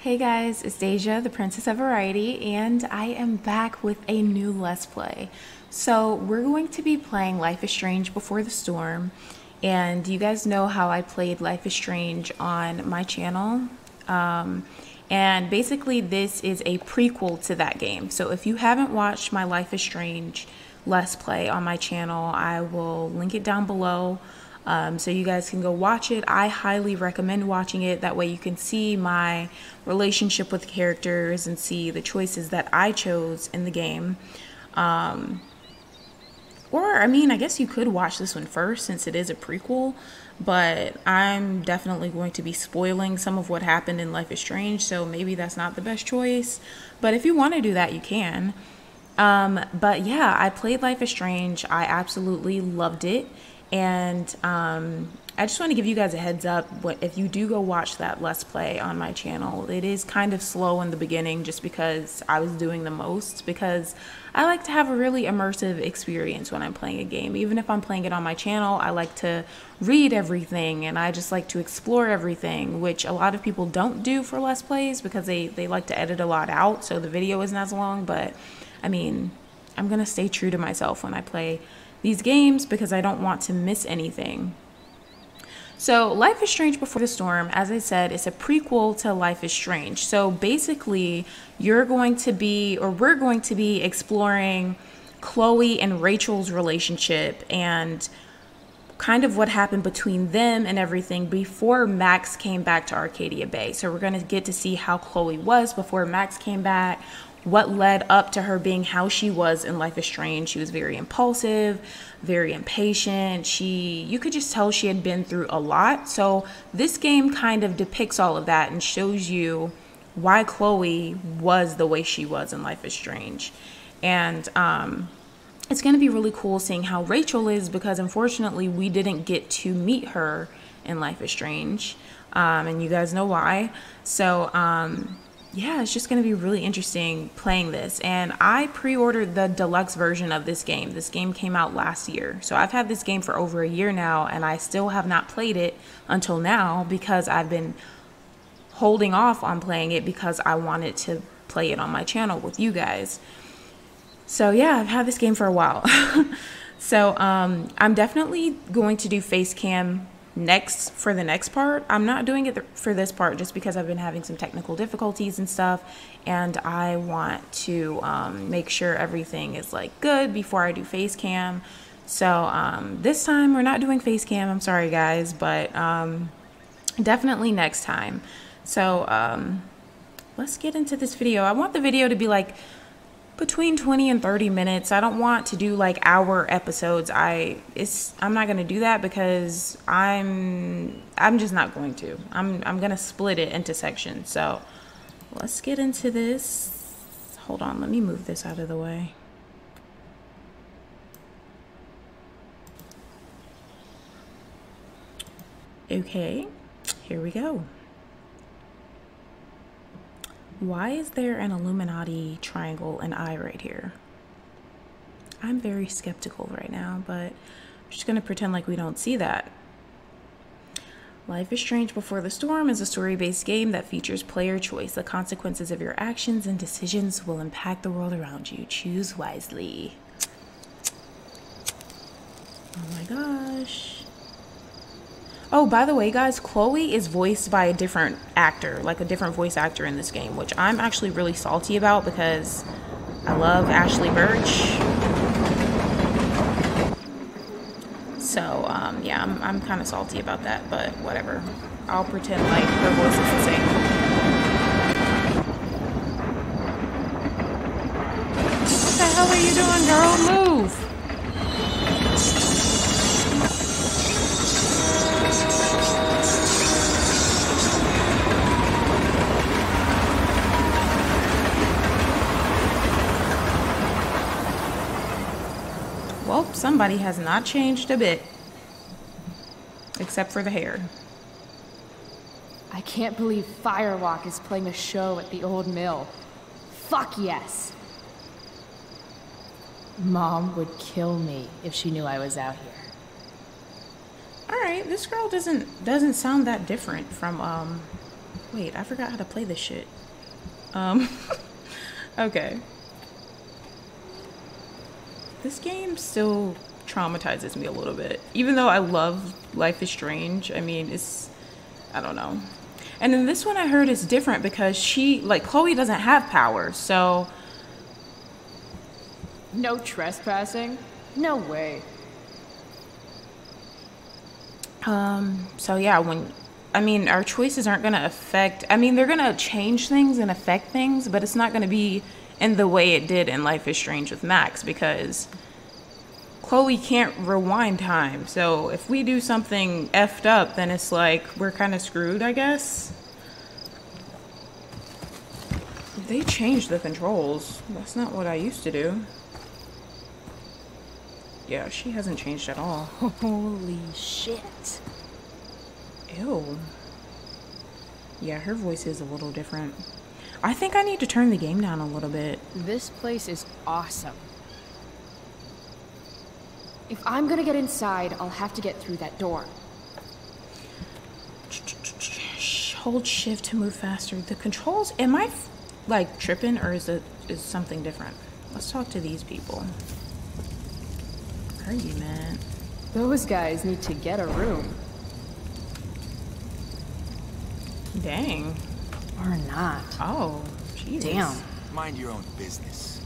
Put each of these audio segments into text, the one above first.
Hey guys, it's Deja, the Princess of Variety, and I am back with a new Let's Play. So, we're going to be playing Life is Strange Before the Storm, and you guys know how I played Life is Strange on my channel. Um, and basically, this is a prequel to that game. So, if you haven't watched my Life is Strange Let's Play on my channel, I will link it down below. Um, so you guys can go watch it. I highly recommend watching it. That way you can see my relationship with characters and see the choices that I chose in the game. Um, or, I mean, I guess you could watch this one first since it is a prequel, but I'm definitely going to be spoiling some of what happened in Life is Strange, so maybe that's not the best choice. But if you want to do that, you can. Um, but yeah, I played Life is Strange. I absolutely loved it. And um, I just want to give you guys a heads up. If you do go watch that Let's Play on my channel? It is kind of slow in the beginning, just because I was doing the most. Because I like to have a really immersive experience when I'm playing a game. Even if I'm playing it on my channel, I like to read everything, and I just like to explore everything, which a lot of people don't do for Let's Plays because they they like to edit a lot out, so the video isn't as long. But I mean, I'm gonna stay true to myself when I play these games because I don't want to miss anything. So, Life is Strange Before the Storm, as I said, is a prequel to Life is Strange. So, basically, you're going to be, or we're going to be exploring Chloe and Rachel's relationship and kind of what happened between them and everything before Max came back to Arcadia Bay. So, we're going to get to see how Chloe was before Max came back, what led up to her being how she was in Life is Strange. She was very impulsive, very impatient. She you could just tell she had been through a lot. So this game kind of depicts all of that and shows you why Chloe was the way she was in Life is Strange. And um it's going to be really cool seeing how Rachel is because unfortunately we didn't get to meet her in Life is Strange. Um, and you guys know why. So, um, yeah, it's just going to be really interesting playing this. And I pre ordered the deluxe version of this game. This game came out last year. So I've had this game for over a year now, and I still have not played it until now because I've been holding off on playing it because I wanted to play it on my channel with you guys. So yeah, I've had this game for a while. so um, I'm definitely going to do face cam next for the next part. I'm not doing it for this part just because I've been having some technical difficulties and stuff, and I want to um, make sure everything is like good before I do face cam. So um, this time we're not doing face cam. I'm sorry guys, but um, definitely next time. So um, let's get into this video. I want the video to be like between 20 and 30 minutes. I don't want to do like hour episodes. I it's I'm not going to do that because I'm I'm just not going to. I'm I'm going to split it into sections. So, let's get into this. Hold on, let me move this out of the way. Okay. Here we go. Why is there an Illuminati triangle and eye right here? I'm very skeptical right now, but I'm just going to pretend like we don't see that. Life is Strange Before the Storm is a story based game that features player choice. The consequences of your actions and decisions will impact the world around you. Choose wisely. Oh my gosh. Oh, by the way, guys, Chloe is voiced by a different actor, like a different voice actor in this game, which I'm actually really salty about because I love Ashly Burch. So, um, yeah, I'm, I'm kind of salty about that, but whatever. I'll pretend like her voice is the same. What the hell are you doing, girl? Move! Well, somebody has not changed a bit. Except for the hair. I can't believe Firewalk is playing a show at the old mill. Fuck yes. Mom would kill me if she knew I was out here. All right, this girl doesn't doesn't sound that different from um. Wait, I forgot how to play this shit. Um. okay. This game still traumatizes me a little bit, even though I love Life is Strange. I mean, it's I don't know. And then this one I heard is different because she like Chloe doesn't have powers, so No trespassing? No way. Um, so yeah, when I mean our choices aren't gonna affect I mean they're gonna change things and affect things, but it's not gonna be in the way it did in Life is Strange with Max because Chloe can't rewind time. So if we do something effed up, then it's like we're kind of screwed, I guess. They changed the controls. That's not what I used to do. Yeah, she hasn't changed at all. Holy shit. Ew. Yeah, her voice is a little different. I think I need to turn the game down a little bit. This place is awesome. If I'm gonna get inside, I'll have to get through that door. Hold shift to move faster. The controls, am I like tripping or is it is something different? Let's talk to these people. Where are you, man? Those guys need to get a room. Dang. Or not. Oh, Jesus. Damn. Mind your own business.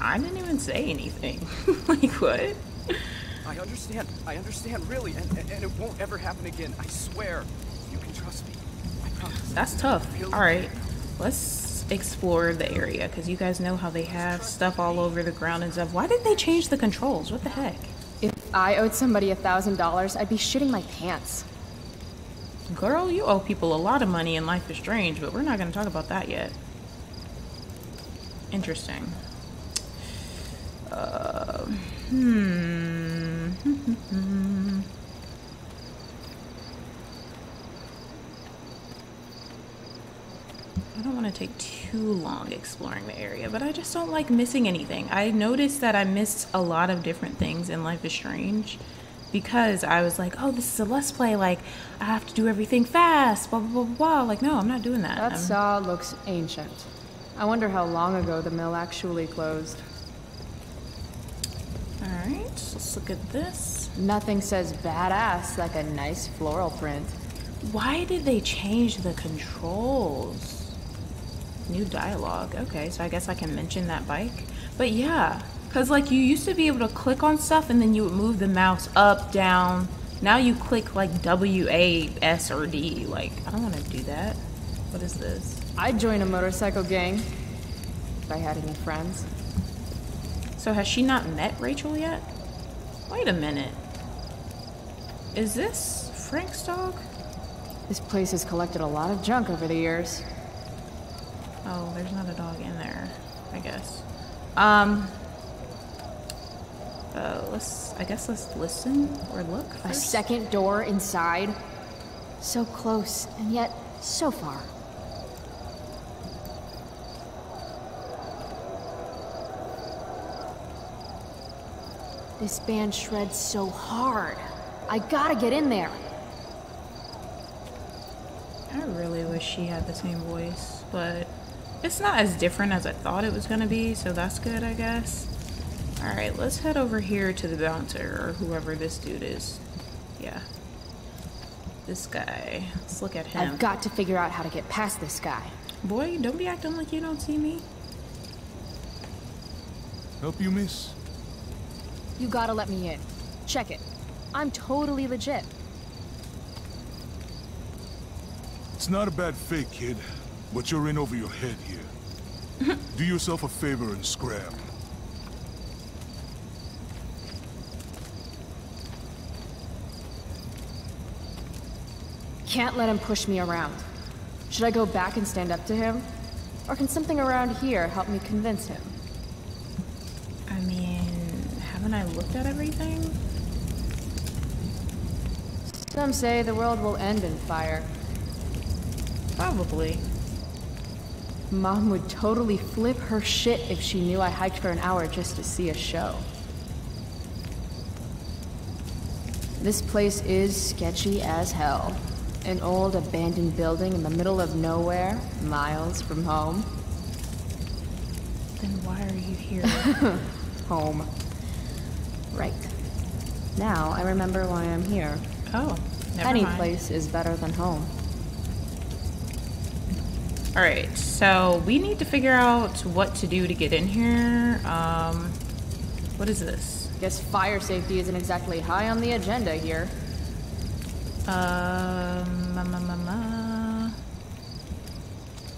I didn't even say anything. like what? I understand. I understand, really, and, and, and it won't ever happen again. I swear. You can trust me. I promise. That's tough. All right, let's explore the area because you guys know how they have stuff all over the ground and stuff. Why did they change the controls? What the heck? If I owed somebody a thousand dollars, I'd be shitting my pants. Girl, you owe people a lot of money in Life is Strange, but we're not going to talk about that yet. Interesting. Uh, hmm. I don't want to take too long exploring the area, but I just don't like missing anything. I noticed that I missed a lot of different things in Life is Strange because I was like, oh, this is a Let's Play. Like, I have to do everything fast, blah, blah, blah, blah. Like, no, I'm not doing that. That I'm- saw looks ancient. I wonder how long ago the mill actually closed. All right, let's look at this. Nothing says badass like a nice floral print. Why did they change the controls? New dialogue. Okay, so I guess I can mention that bike. But yeah, because like you used to be able to click on stuff and then you would move the mouse up, down. Now you click like W, A, S, or D. Like, I don't want to do that. What is this? I'd join a motorcycle gang if I had any friends. So has she not met Rachel yet? Wait a minute. Is this Frank's dog? This place has collected a lot of junk over the years. Oh, there's not a dog in there, I guess. Um. Uh, let's. I guess let's listen or look A second door inside. So close, and yet so far. This band shreds so hard. I gotta get in there. I really wish she had the same voice, but it's not as different as I thought it was gonna be, so that's good, I guess. All right, let's head over here to the bouncer or whoever this dude is. Yeah, this guy. Let's look at him. I've got to figure out how to get past this guy. Boy, don't be acting like you don't see me. Help you, miss? You gotta let me in. Check it. I'm totally legit. It's not a bad fake, kid, but you're in over your head here. Do yourself a favor and scram. Can't let him push me around. Should I go back and stand up to him? Or can something around here help me convince him? I mean, haven't I looked at everything? Some say the world will end in fire. Probably. Mom would totally flip her shit if she knew I hiked for an hour just to see a show. This place is sketchy as hell. An old abandoned building in the middle of nowhere, miles from home. Then why are you here? Home. Right. Now I remember why I'm here. oh, never Any mind. place is better than home. All right, so we need to figure out what to do to get in here. Um, what is this? Guess fire safety isn't exactly high on the agenda here. Um, ma, ma, ma.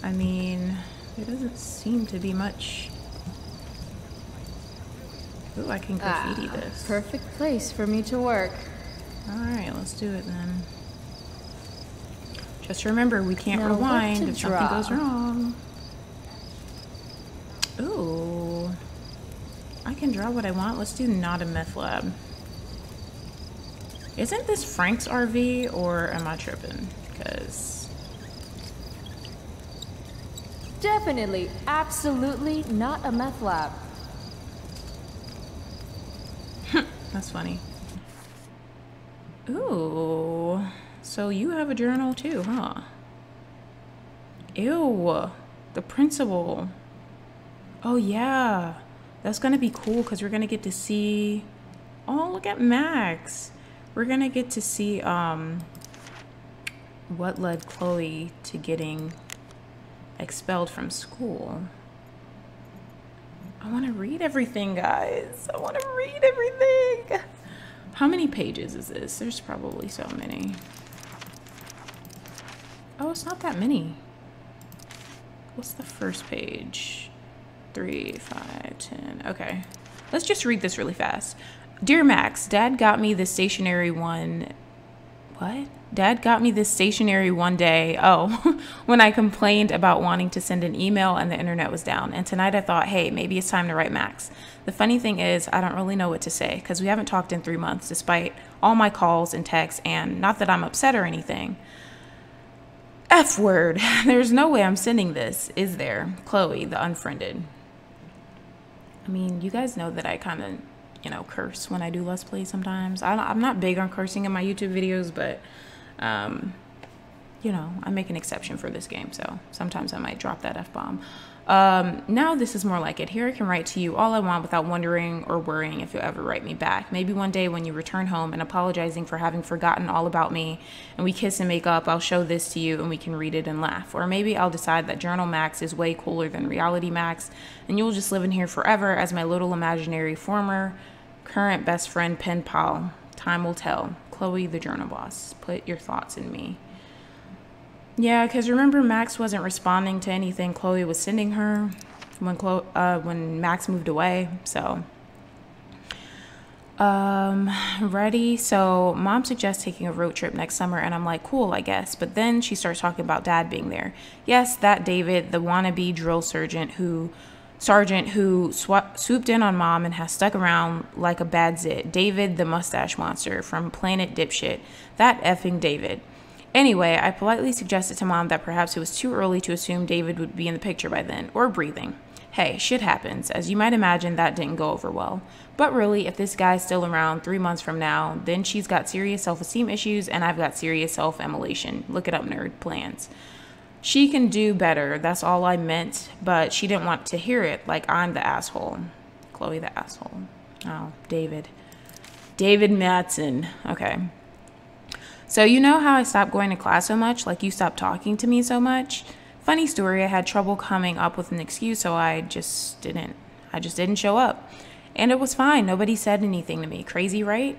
I mean, there doesn't seem to be much. Ooh, I can graffiti Ah, this. Perfect place for me to work. All right, let's do it then. Just remember, we can't Now rewind if something goes wrong. Ooh. I can draw what I want. Let's do not a meth lab. Isn't this Frank's RV or am I tripping? Because Definitely, absolutely not a meth lab. that's funny. Ooh. So you have a journal too, huh? Ew. The principal. Oh yeah. That's gonna be cool because we're gonna get to see Oh look at Max. We're gonna get to see um what led Chloe to getting expelled from school. I wanna read everything, guys. I wanna read everything. How many pages is this? There's probably so many. Oh, it's not that many. What's the first page? Three, five, ten. Okay. Let's just read this really fast. Dear Max, Dad got me this stationery one. What? Dad got me this stationery one day. Oh, when I complained about wanting to send an email and the internet was down. And tonight I thought, hey, maybe it's time to write Max. The funny thing is, I don't really know what to say because we haven't talked in three months despite all my calls and texts. And not that I'm upset or anything. F word. There's no way I'm sending this, is there? Chloe, the unfriended. I mean, you guys know that I kind of, you know, curse when I do Let's Play sometimes. I, I'm not big on cursing in my YouTube videos, but, um, you know, I make an exception for this game, so sometimes I might drop that F bomb. Um, now this is more like it. Here I can write to you all I want without wondering or worrying if you'll ever write me back. Maybe one day when you return home and apologizing for having forgotten all about me and we kiss and make up, I'll show this to you and we can read it and laugh. Or maybe I'll decide that Journal Max is way cooler than Reality Max and you'll just live in here forever as my little imaginary former current best friend pen pal. Time will tell. Chloe the journal boss. Put your thoughts in me. Yeah, because remember Max wasn't responding to anything Chloe was sending her when Chloe, uh, when Max moved away. So, um, ready. So, mom suggests taking a road trip next summer, and I'm like, cool, I guess. But then she starts talking about dad being there. Yes, that David, the wannabe drill sergeant who sergeant who swa- swooped in on mom and has stuck around like a bad zit. David, the mustache monster from Planet Dipshit. That effing David. Anyway, I politely suggested to mom that perhaps it was too early to assume David would be in the picture by then, or breathing. Hey, shit happens. As you might imagine, that didn't go over well. But really, if this guy's still around three months from now, then she's got serious self esteem issues and I've got serious self immolation. Look it up, nerd plans. She can do better. That's all I meant, but she didn't want to hear it like I'm the asshole. Chloe the asshole. Oh, David. David Madsen. Okay. So, you know how I stopped going to class so much? Like, you stopped talking to me so much? Funny story, I had trouble coming up with an excuse, so I just didn't. I just didn't show up. And it was fine. Nobody said anything to me. Crazy, right?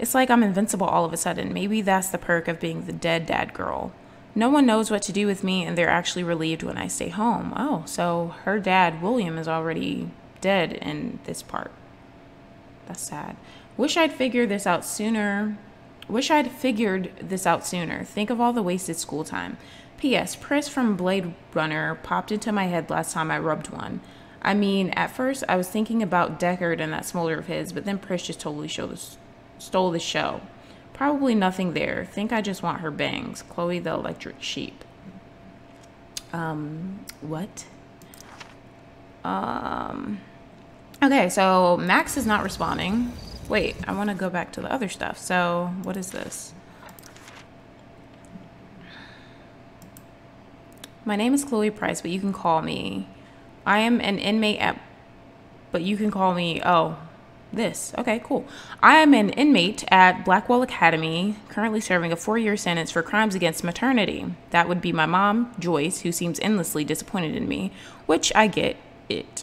It's like I'm invincible all of a sudden. Maybe that's the perk of being the dead dad girl. No one knows what to do with me, and they're actually relieved when I stay home. Oh, so her dad, William, is already dead in this part. That's sad. Wish I'd figured this out sooner. Wish I'd figured this out sooner. Think of all the wasted school time. P.S. Pris from Blade Runner popped into my head last time I rubbed one. I mean, at first I was thinking about Deckard and that smolder of his, but then Pris just totally the, stole the show. Probably nothing there. Think I just want her bangs. Chloe the electric sheep. Um, what? Um, okay, so Max is not responding. Wait, I want to go back to the other stuff. So, what is this? My name is Chloe Price, but you can call me. I am an inmate at, but you can call me, oh, this. Okay, cool. I am an inmate at Blackwell Academy, currently serving a four year sentence for crimes against maternity. That would be my mom, Joyce, who seems endlessly disappointed in me, which I get it.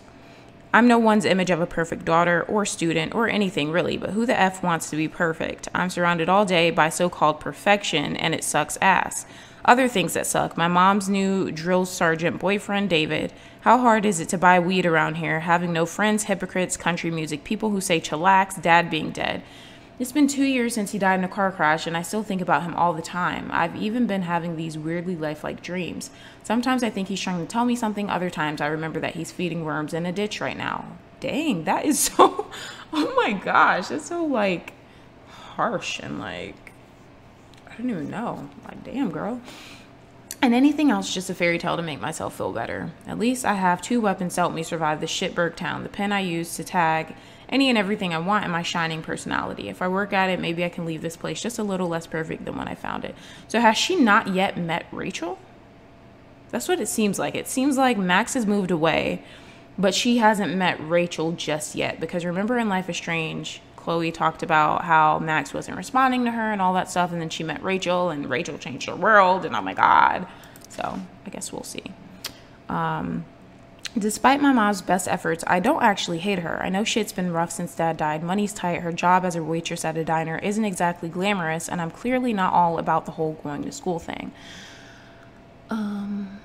I'm no one's image of a perfect daughter or student or anything really, but who the F wants to be perfect? I'm surrounded all day by so called perfection, and it sucks ass. Other things that suck my mom's new drill sergeant boyfriend, David. How hard is it to buy weed around here, having no friends, hypocrites, country music, people who say chillax, dad being dead? It's been two years since he died in a car crash, and I still think about him all the time. I've even been having these weirdly lifelike dreams. Sometimes I think he's trying to tell me something, other times I remember that he's feeding worms in a ditch right now. Dang, that is so. Oh my gosh, that's so like harsh and like. I don't even know. Like, damn, girl. And anything else just a fairy tale to make myself feel better. At least I have two weapons to help me survive the shitberg town the pen I used to tag any and everything I want in my shining personality. If I work at it, maybe I can leave this place just a little less perfect than when I found it. So, has she not yet met Rachel? That's what it seems like. It seems like Max has moved away, but she hasn't met Rachel just yet. Because remember in Life is Strange, Chloe talked about how Max wasn't responding to her and all that stuff, and then she met Rachel, and Rachel changed her world, and oh my god. So, I guess we'll see. Um, Despite my mom's best efforts, I don't actually hate her. I know shit's been rough since dad died. Money's tight. Her job as a waitress at a diner isn't exactly glamorous, and I'm clearly not all about the whole going to school thing. Um.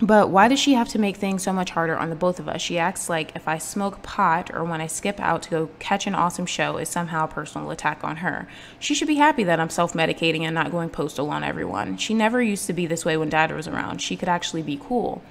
But why does she have to make things so much harder on the both of us? She acts like if I smoke pot or when I skip out to go catch an awesome show is somehow a personal attack on her. She should be happy that I'm self medicating and not going postal on everyone. She never used to be this way when dad was around. She could actually be cool.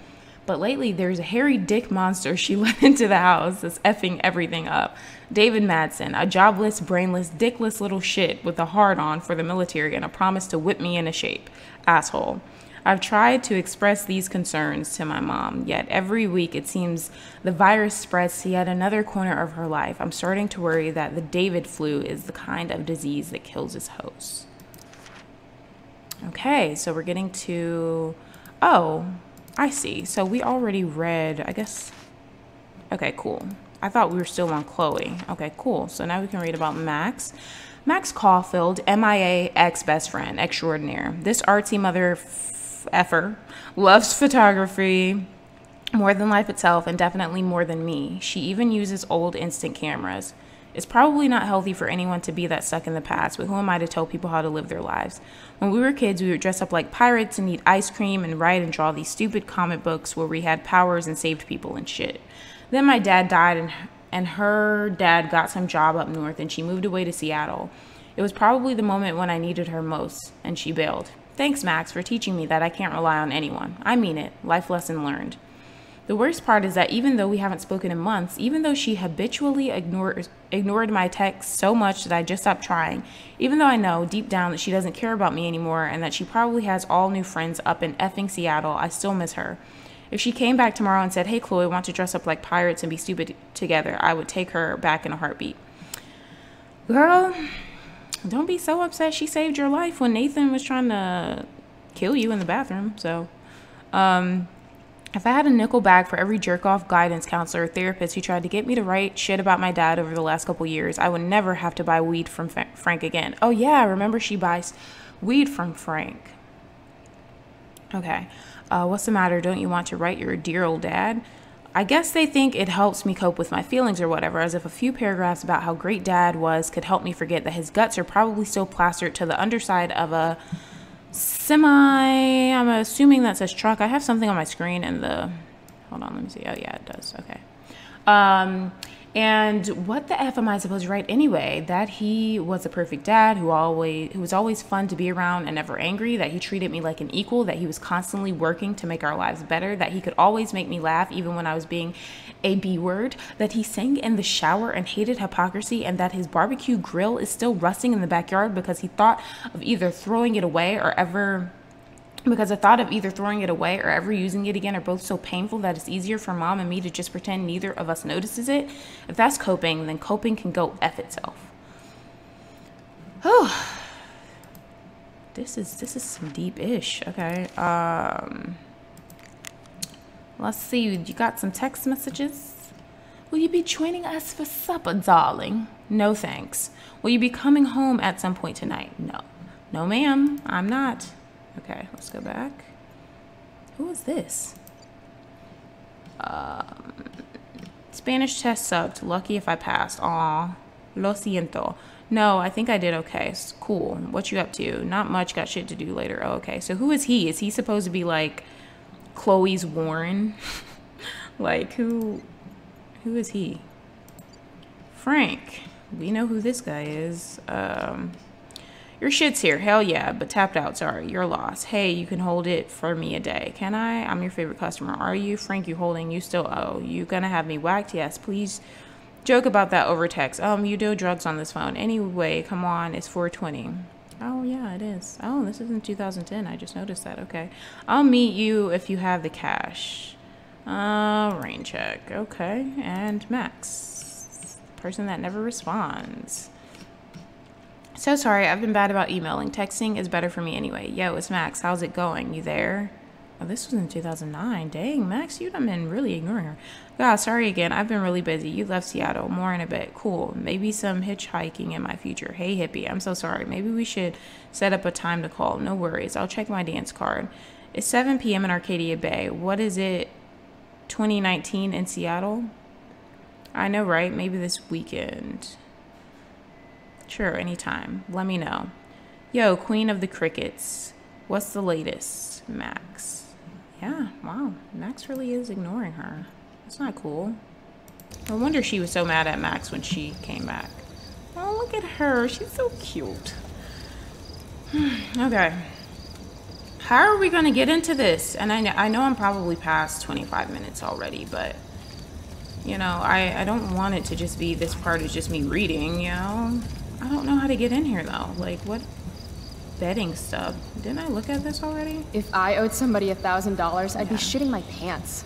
But lately, there's a hairy dick monster she let into the house that's effing everything up. David Madsen, a jobless, brainless, dickless little shit with a hard on for the military and a promise to whip me into shape. Asshole. I've tried to express these concerns to my mom, yet every week it seems the virus spreads to yet another corner of her life. I'm starting to worry that the David flu is the kind of disease that kills its host. Okay, so we're getting to. Oh, I see. So we already read, I guess. Okay, cool. I thought we were still on Chloe. Okay, cool. So now we can read about Max. Max Caulfield, MIA ex best friend extraordinaire. This artsy mother effer loves photography more than life itself and definitely more than me. She even uses old instant cameras. It's probably not healthy for anyone to be that stuck in the past, but who am I to tell people how to live their lives? When we were kids, we would dress up like pirates and eat ice cream and write and draw these stupid comic books where we had powers and saved people and shit. Then my dad died and and her dad got some job up north and she moved away to Seattle. It was probably the moment when I needed her most and she bailed. Thanks, Max, for teaching me that I can't rely on anyone. I mean it. Life lesson learned. The worst part is that even though we haven't spoken in months, even though she habitually ignored, ignored my texts so much that I just stopped trying, even though I know deep down that she doesn't care about me anymore and that she probably has all new friends up in effing Seattle, I still miss her. If she came back tomorrow and said, Hey, Chloe, want to dress up like pirates and be stupid together, I would take her back in a heartbeat. Girl, don't be so upset she saved your life when Nathan was trying to kill you in the bathroom. So, um, if I had a nickel bag for every jerk off guidance counselor or therapist who tried to get me to write shit about my dad over the last couple years, I would never have to buy weed from Frank again. Oh, yeah, remember she buys weed from Frank. Okay. Uh, what's the matter? Don't you want to write your dear old dad? I guess they think it helps me cope with my feelings or whatever, as if a few paragraphs about how great dad was could help me forget that his guts are probably still plastered to the underside of a semi. I'm assuming that says truck. I have something on my screen and the. Hold on, let me see. Oh, yeah, it does. Okay. Um, and what the f am I supposed to write anyway? That he was a perfect dad who always who was always fun to be around and never angry. That he treated me like an equal. That he was constantly working to make our lives better. That he could always make me laugh even when I was being a b word. That he sang in the shower and hated hypocrisy. And that his barbecue grill is still rusting in the backyard because he thought of either throwing it away or ever because the thought of either throwing it away or ever using it again are both so painful that it's easier for mom and me to just pretend neither of us notices it. If that's coping, then coping can go F itself. Oh, this is this is some deep ish. Okay. Um, let's see. You got some text messages. Will you be joining us for supper, darling? No thanks. Will you be coming home at some point tonight? No. No, ma'am. I'm not. Okay, let's go back. Who is this? Um, Spanish test sucked. Lucky if I passed. Aw. Lo siento. No, I think I did okay. Cool. What you up to? Not much. Got shit to do later. Oh, okay. So who is he? Is he supposed to be like Chloe's Warren? like who? Who is he? Frank. We know who this guy is. Um, your shit's here. Hell yeah, but tapped out. Sorry, you're lost. Hey, you can hold it for me a day. Can I? I'm your favorite customer. Are you? Frank, you holding? You still owe. You gonna have me whacked? Yes, please. Joke about that over text. Um, you do drugs on this phone. Anyway, come on. It's 420. Oh, yeah, it is. Oh, this is in 2010. I just noticed that. Okay. I'll meet you if you have the cash. Uh, rain check. Okay. And Max. Person that never responds. So sorry, I've been bad about emailing. Texting is better for me anyway. Yo, it's Max. How's it going? You there? Oh, this was in 2009. Dang, Max, you done been really ignoring her. God, sorry again. I've been really busy. You left Seattle. More in a bit. Cool. Maybe some hitchhiking in my future. Hey, hippie. I'm so sorry. Maybe we should set up a time to call. No worries. I'll check my dance card. It's 7 p.m. in Arcadia Bay. What is it? 2019 in Seattle? I know, right? Maybe this weekend. Sure, anytime. Let me know. Yo, Queen of the Crickets. What's the latest? Max. Yeah, wow. Max really is ignoring her. That's not cool. No wonder she was so mad at Max when she came back. Oh, look at her. She's so cute. okay. How are we going to get into this? And I know, I know I'm probably past 25 minutes already, but you know, I, I don't want it to just be this part is just me reading, you know? I don't know how to get in here though. Like, what betting stub? Didn't I look at this already? If I owed somebody a thousand dollars, I'd be shitting my pants.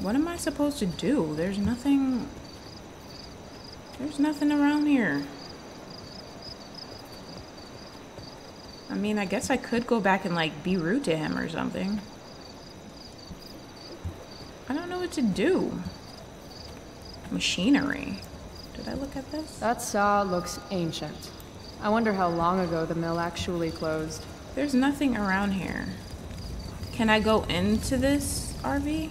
What am I supposed to do? There's nothing. There's nothing around here. I mean, I guess I could go back and like be rude to him or something. I don't know what to do. Machinery. Did I look at this? That saw looks ancient. I wonder how long ago the mill actually closed. There's nothing around here. Can I go into this RV?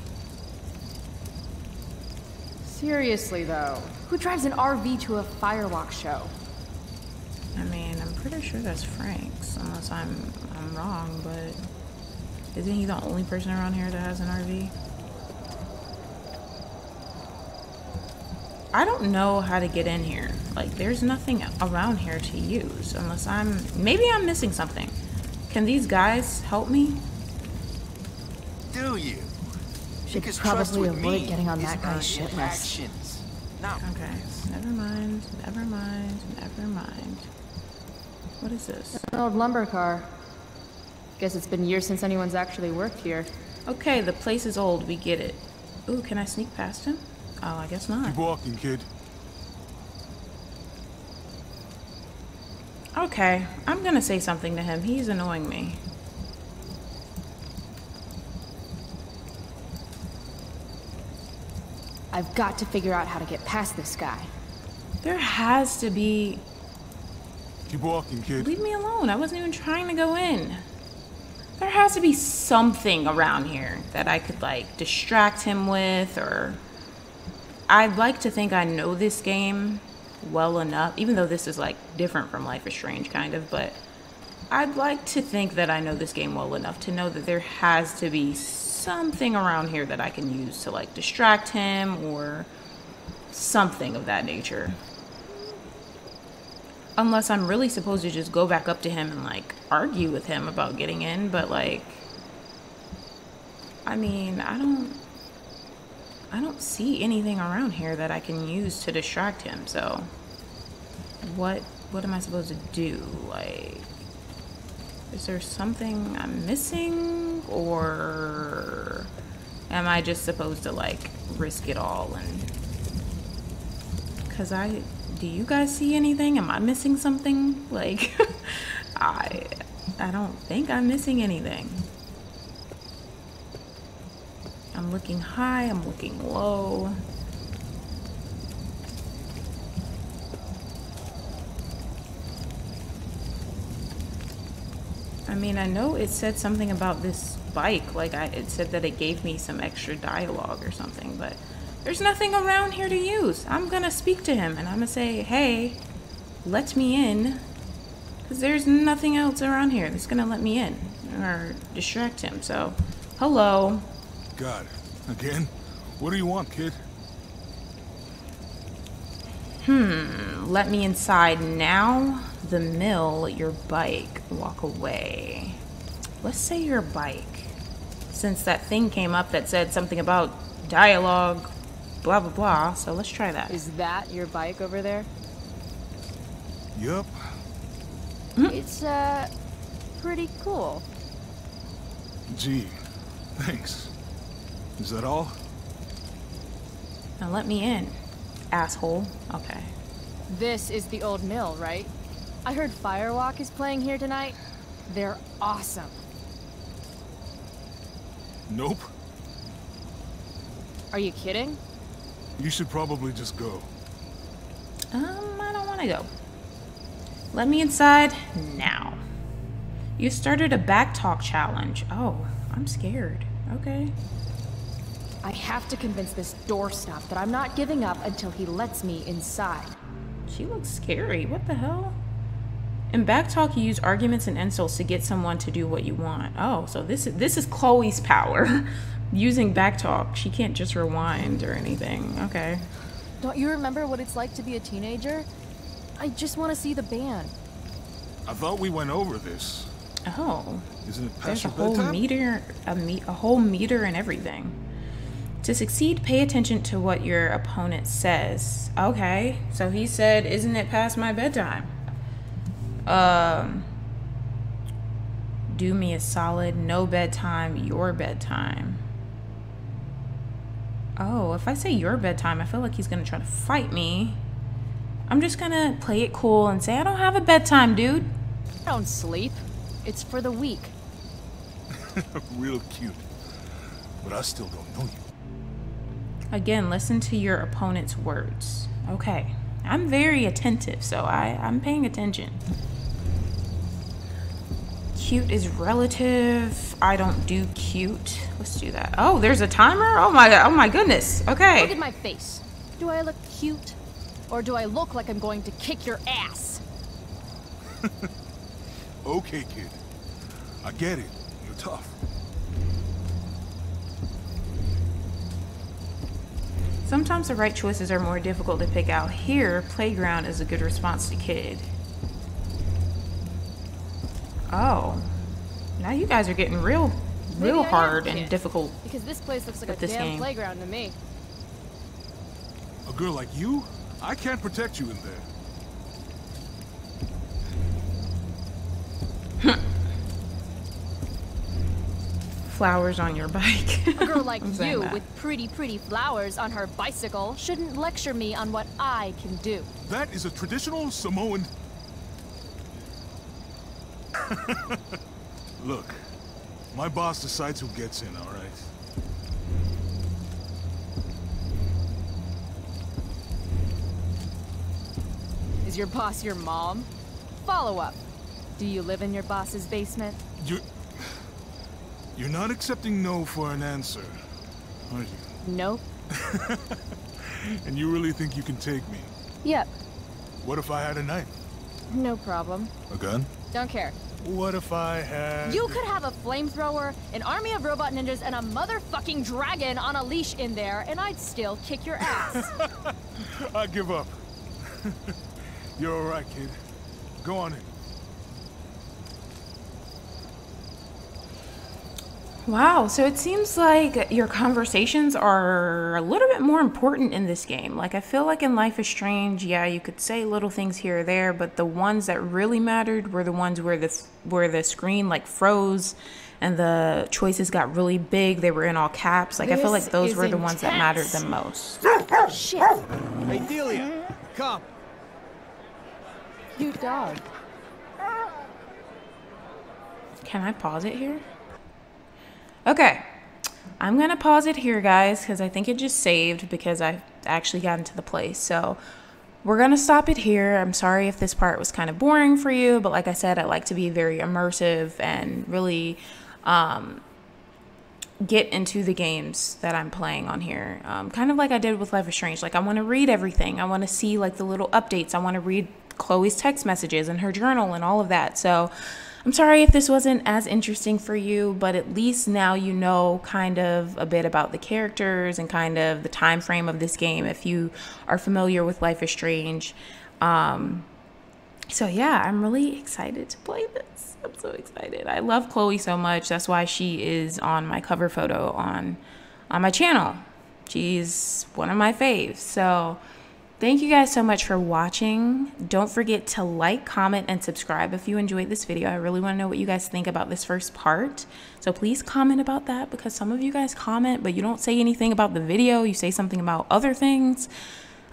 Seriously though, who drives an RV to a firewalk show? I mean, I'm pretty sure that's Frank's, unless I'm I'm wrong, but isn't he the only person around here that has an RV? I don't know how to get in here. Like, there's nothing around here to use, unless I'm maybe I'm missing something. Can these guys help me? Do you? Should Because probably with avoid getting on that guy's shit list. Okay, never mind, never mind, never mind. What is this? An old lumber car. Guess it's been years since anyone's actually worked here. Okay, the place is old. We get it. Ooh, can I sneak past him? Oh, I guess not. Keep walking, kid. Okay, I'm gonna say something to him. He's annoying me. I've got to figure out how to get past this guy. There has to be. Keep walking, kid. Leave me alone. I wasn't even trying to go in. There has to be something around here that I could, like, distract him with, or. I'd like to think I know this game well enough, even though this is, like, different from Life is Strange, kind of, but. I'd like to think that I know this game well enough to know that there has to be something around here that I can use to, like, distract him or something of that nature. Unless I'm really supposed to just go back up to him and like argue with him about getting in, but like I mean, I don't I don't see anything around here that I can use to distract him. So what what am I supposed to do? Like Is there something I'm missing? Or am I just supposed to like risk it all and. Because I. Do you guys see anything? Am I missing something? Like. I. I don't think I'm missing anything. I'm looking high, I'm looking low. I mean, I know it said something about this bike, like I, it said that it gave me some extra dialogue or something, but there's nothing around here to use. I'm gonna speak to him and I'm gonna say, hey, let me in. Because there's nothing else around here that's gonna let me in or distract him. So, hello. God, again? What do you want, kid? Hmm, let me inside now. The mill, your bike, walk away. Let's say your bike. Since that thing came up that said something about dialogue, blah blah blah, so let's try that. Is that your bike over there? Yup. It's, uh, pretty cool. Gee, thanks. Is that all? Now let me in, asshole. Okay. This is the old mill, right? I heard Firewalk is playing here tonight. They're awesome. Nope. Are you kidding? You should probably just go. Um, I don't want to go. Let me inside now. You started a back talk challenge. Oh, I'm scared. Okay. I have to convince this doorstop that I'm not giving up until he lets me inside. She looks scary. What the hell? In backtalk, you use arguments and insults to get someone to do what you want. Oh, so this is this is Chloe's power. Using backtalk, she can't just rewind or anything. Okay. Don't you remember what it's like to be a teenager? I just want to see the band. I thought we went over this. Oh, Isn't it past there's past a whole bedtime? meter, a me, a whole meter and everything. To succeed, pay attention to what your opponent says. Okay, so he said, "Isn't it past my bedtime?" Um, do me a solid. No bedtime. Your bedtime. Oh, if I say your bedtime, I feel like he's gonna try to fight me. I'm just gonna play it cool and say I don't have a bedtime, dude. I don't sleep. It's for the weak. Real cute. But I still don't know you. Again, listen to your opponent's words. Okay. I'm very attentive, so I, I'm paying attention. Cute is relative. I don't do cute. Let's do that. Oh, there's a timer? Oh my oh my goodness. Okay. Look at my face. Do I look cute? Or do I look like I'm going to kick your ass? Okay, kid. I get it. You're tough. Sometimes the right choices are more difficult to pick out. Here, playground is a good response to kid. Oh. Now you guys are getting real real Maybe I am hard and difficult. Because this place looks like a this damn game. playground to me. A girl like you? I can't protect you in there. Flowers on your bike. A girl like you that. with pretty, pretty flowers on her bicycle shouldn't lecture me on what I can do. That is a traditional Samoan. Look, my boss decides who gets in, all right? Is your boss your mom? Follow up. Do you live in your boss's basement? You're. You're not accepting no for an answer, are you? Nope. And you really think you can take me? Yep. What if I had a knife? No problem. A gun? Don't care. What if I had. You could have a flamethrower, an army of robot ninjas, and a motherfucking dragon on a leash in there, and I'd still kick your ass. I give up. You're alright, kid. Go on in. Wow, so it seems like your conversations are a little bit more important in this game. Like, I feel like in Life is Strange, yeah, you could say little things here or there, but the ones that really mattered were the ones where the where the screen like froze and the choices got really big. They were in all caps. Like, I feel like those is were the ones that mattered the most. Shit. Hey, Delia, come. Cute dog. Can I pause it here? Okay. I'm going to pause it here, guys, because I think it just saved because I actually got into the place. So we're going to stop it here. I'm sorry if this part was kind of boring for you, but like I said, I like to be very immersive and really um, get into the games that I'm playing on here. Um, kind of like I did with Life is Strange. Like, I want to read everything, I want to see like the little updates, I want to read Chloe's text messages and her journal and all of that. So, I'm sorry if this wasn't as interesting for you, but at least now you know kind of a bit about the characters and kind of the time frame of this game if you are familiar with Life is Strange. Um, so yeah, I'm really excited to play this. I'm so excited. I love Chloe so much. That's why she is on my cover photo on on my channel. She's one of my faves. So thank you guys so much for watching. Don't forget to like, comment, and subscribe if you enjoyed this video. I really want to know what you guys think about this first part. So please comment about that because some of you guys comment, but you don't say anything about the video. You say something about other things.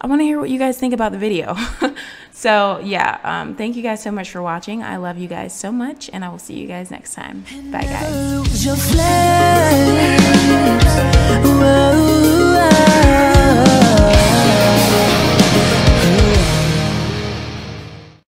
I want to hear what you guys think about the video. so, yeah, um, thank you guys so much for watching. I love you guys so much, and I will see you guys next time. Bye, guys.